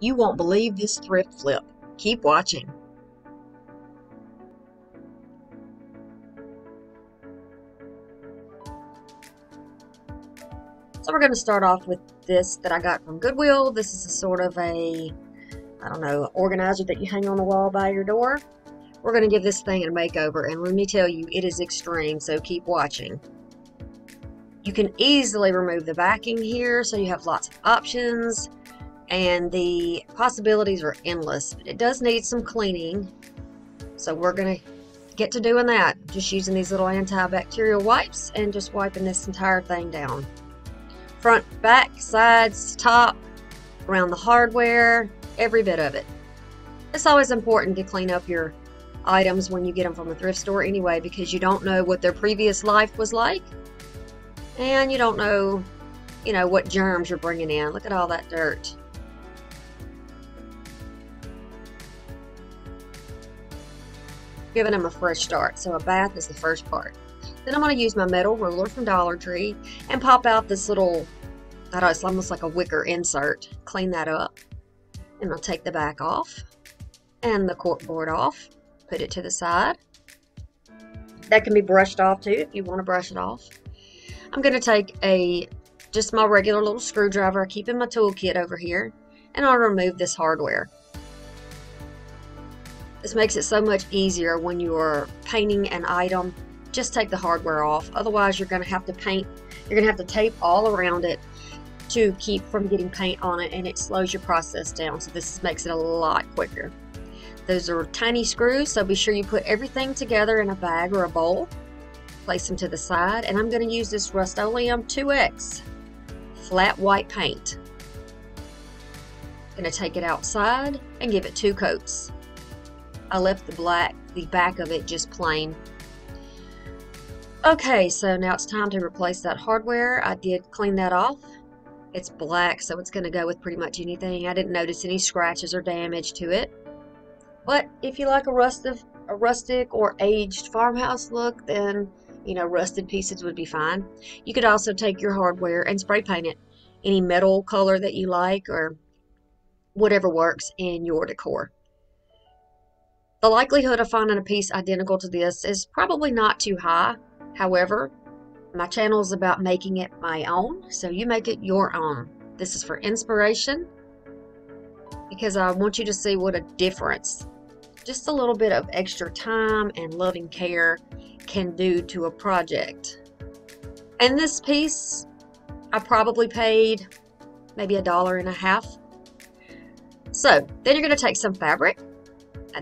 You won't believe this thrift flip. Keep watching. So we're going to start off with this that I got from Goodwill. This is a sort of a, I don't know, organizer that you hang on the wall by your door. We're going to give this thing a makeover, and let me tell you, it is extreme, so keep watching. You can easily remove the backing here, so you have lots of options, and the possibilities are endless. But it does need some cleaning, so we're going to get to doing that. Just using these little antibacterial wipes and just wiping this entire thing down. Front, back, sides, top, around the hardware, every bit of it. It's always important to clean up your items when you get them from a thrift store anyway because you don't know what their previous life was like and you don't know you know what germs you're bringing in look at all that dirt giving them a fresh start. So a bath is the first part. Then I'm going to use my metal ruler from Dollar Tree and pop out this little I don't know it's almost like a wicker insert. Clean that up. And I'll take the back off and the cork board off. Put it to the side. That can be brushed off too if you want to brush it off. I'm going to take a just my regular little screwdriver. I keep in my toolkit over here. And I'll remove this hardware. This makes it so much easier when you are painting an item. Just take the hardware off. Otherwise you're going to have to paint, you're going to have to tape all around it to keep from getting paint on it and it slows your process down. So this makes it a lot quicker. Those are tiny screws, so be sure you put everything together in a bag or a bowl. Place them to the side, and I'm going to use this Rust-Oleum 2X flat white paint. I'm going to take it outside and give it two coats. I left the black, the back of it just plain. Okay, so now it's time to replace that hardware. I did clean that off. It's black, so it's going to go with pretty much anything. I didn't notice any scratches or damage to it. But if you like a rustic, a rustic or aged farmhouse look, then you know rusted pieces would be fine. You could also take your hardware and spray paint it any metal color that you like or whatever works in your decor. The likelihood of finding a piece identical to this is probably not too high. However, my channel is about making it my own, so you make it your own. This is for inspiration because I want you to see what a difference just a little bit of extra time and loving care can do to a project. And this piece, I probably paid maybe a dollar and a half. So then you're going to take some fabric.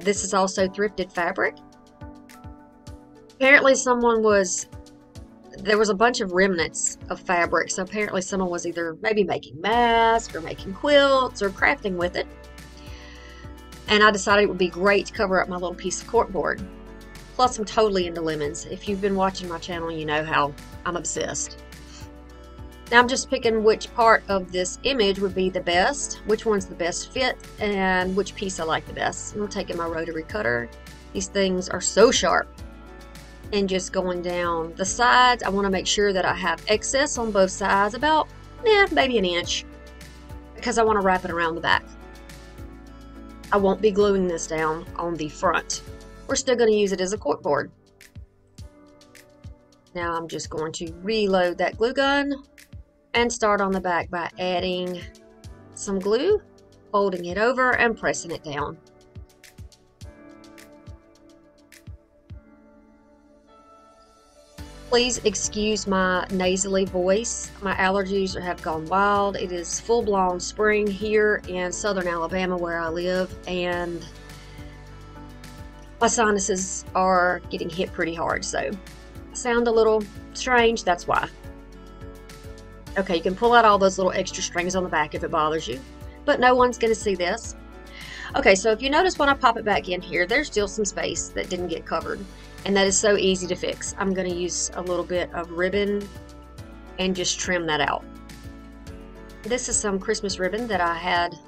This is also thrifted fabric. Apparently someone was, there was a bunch of remnants of fabric. So apparently someone was either maybe making masks or making quilts or crafting with it and I decided it would be great to cover up my little piece of corkboard. Plus, I'm totally into lemons. If you've been watching my channel, you know how I'm obsessed. Now I'm just picking which part of this image would be the best, which one's the best fit, and which piece I like the best. I'm taking my rotary cutter. These things are so sharp. And just going down the sides, I want to make sure that I have excess on both sides, about, yeah, maybe an inch, because I want to wrap it around the back. I won't be gluing this down on the front. We're still going to use it as a corkboard. Now I'm just going to reload that glue gun and start on the back by adding some glue, folding it over and pressing it down. Please excuse my nasally voice. My allergies have gone wild. It is full blown spring here in southern Alabama where I live, and my sinuses are getting hit pretty hard. So, sound a little strange. That's why. Okay, you can pull out all those little extra strings on the back if it bothers you, but no one's going to see this. Okay, so if you notice when I pop it back in here, there's still some space that didn't get covered and that is so easy to fix. I'm going to use a little bit of ribbon and just trim that out. This is some Christmas ribbon that I had,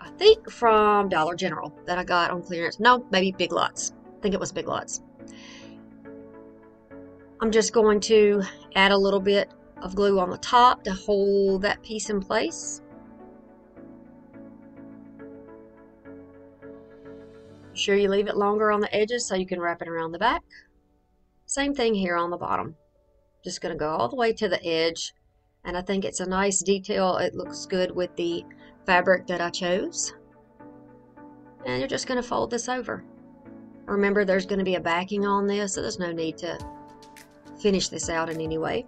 I think from Dollar General that I got on clearance. No, maybe Big Lots. I think it was Big Lots. I'm just going to add a little bit of glue on the top to hold that piece in place. Be sure you leave it longer on the edges so you can wrap it around the back. Same thing here on the bottom. Just going to go all the way to the edge. And I think it's a nice detail. It looks good with the fabric that I chose. And you're just going to fold this over. Remember, there's going to be a backing on this, so there's no need to finish this out in any way.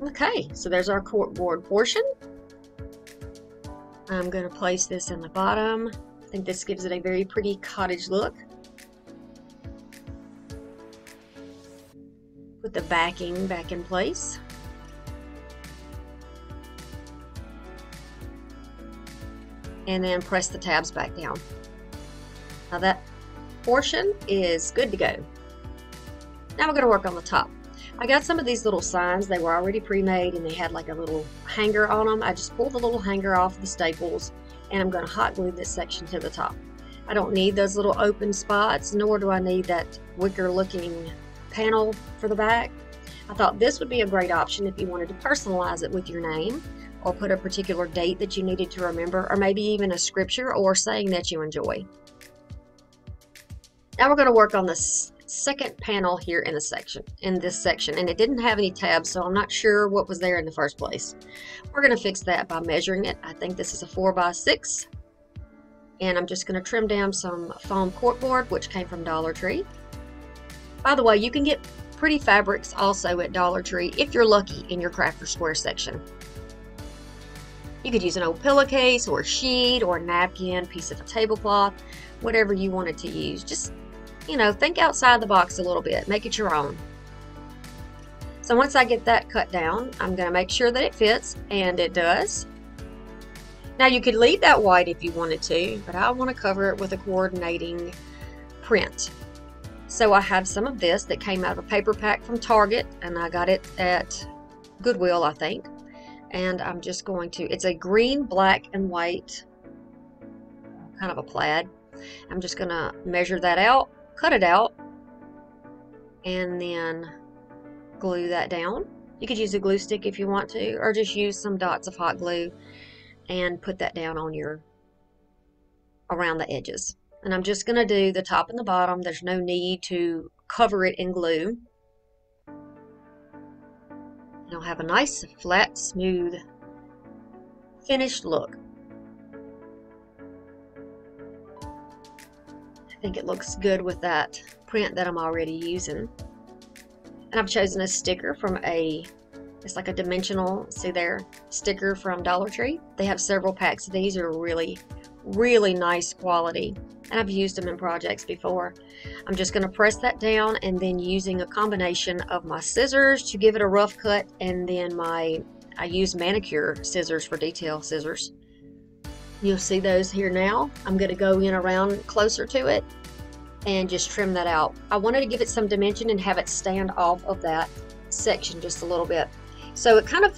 Okay, so there's our corkboard portion. I'm going to place this in the bottom. I think this gives it a very pretty cottage look. Put the backing back in place. And then press the tabs back down. Now that portion is good to go. Now we're going to work on the top. I got some of these little signs. They were already pre-made and they had like a little hanger on them. I just pulled the little hanger off the staples and I'm going to hot glue this section to the top. I don't need those little open spots, nor do I need that wicker looking panel for the back. I thought this would be a great option if you wanted to personalize it with your name or put a particular date that you needed to remember or maybe even a scripture or saying that you enjoy. Now we're going to work on this second panel here in the section in this section and it didn't have any tabs so I'm not sure what was there in the first place. We're going to fix that by measuring it. I think this is a 4 by 6 and I'm just going to trim down some foam corkboard which came from Dollar Tree. By the way you can get pretty fabrics also at Dollar Tree if you're lucky in your Crafter Square section. You could use an old pillowcase or a sheet or a napkin piece of a tablecloth whatever you wanted to use. Just you know, think outside the box a little bit, make it your own. So once I get that cut down, I'm going to make sure that it fits, and it does. Now you could leave that white if you wanted to, but I want to cover it with a coordinating print. So I have some of this that came out of a paper pack from Target, and I got it at Goodwill, I think. And I'm just going to, it's a green, black, and white, kind of a plaid. I'm just going to measure that out cut it out and then glue that down. You could use a glue stick if you want to, or just use some dots of hot glue and put that down on your, around the edges. And I'm just going to do the top and the bottom. There's no need to cover it in glue. And I'll have a nice, flat, smooth, finished look. I think it looks good with that print that I'm already using. And I've chosen a sticker from a, it's like a dimensional, see there, sticker from Dollar Tree. They have several packs of these are really, really nice quality. And I've used them in projects before. I'm just going to press that down and then using a combination of my scissors to give it a rough cut and then my, I use manicure scissors for detail scissors You'll see those here now. I'm going to go in around closer to it and just trim that out. I wanted to give it some dimension and have it stand off of that section just a little bit. So it kind of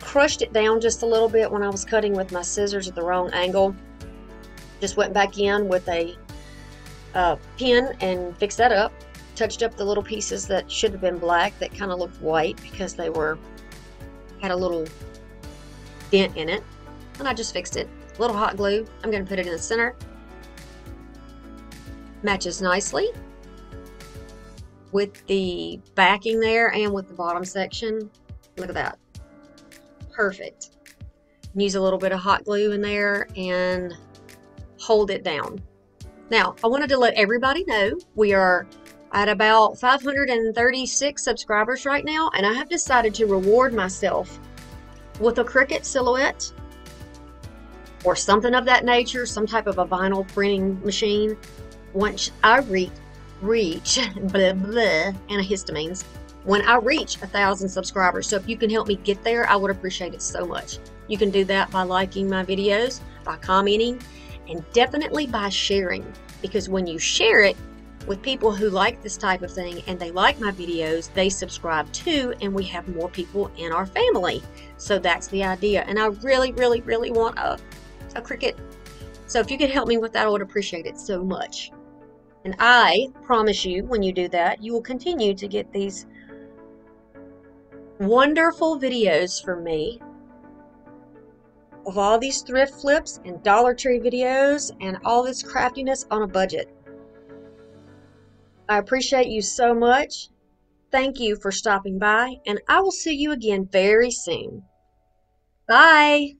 crushed it down just a little bit when I was cutting with my scissors at the wrong angle. Just went back in with a uh, pin and fixed that up. Touched up the little pieces that should have been black that kind of looked white because they were had a little dent in it. And I just fixed it little hot glue. I'm going to put it in the center. Matches nicely with the backing there and with the bottom section. Look at that. Perfect. Use a little bit of hot glue in there and hold it down. Now, I wanted to let everybody know we are at about 536 subscribers right now, and I have decided to reward myself with a Cricut silhouette or something of that nature, some type of a vinyl printing machine, once I reach, reach blah, blah, antihistamines, when I reach a thousand subscribers. So if you can help me get there, I would appreciate it so much. You can do that by liking my videos, by commenting, and definitely by sharing. Because when you share it with people who like this type of thing and they like my videos, they subscribe too, and we have more people in our family. So that's the idea. And I really, really, really want a a Cricut. So if you could help me with that, I would appreciate it so much. And I promise you, when you do that, you will continue to get these wonderful videos from me of all these thrift flips and Dollar Tree videos and all this craftiness on a budget. I appreciate you so much. Thank you for stopping by, and I will see you again very soon. Bye.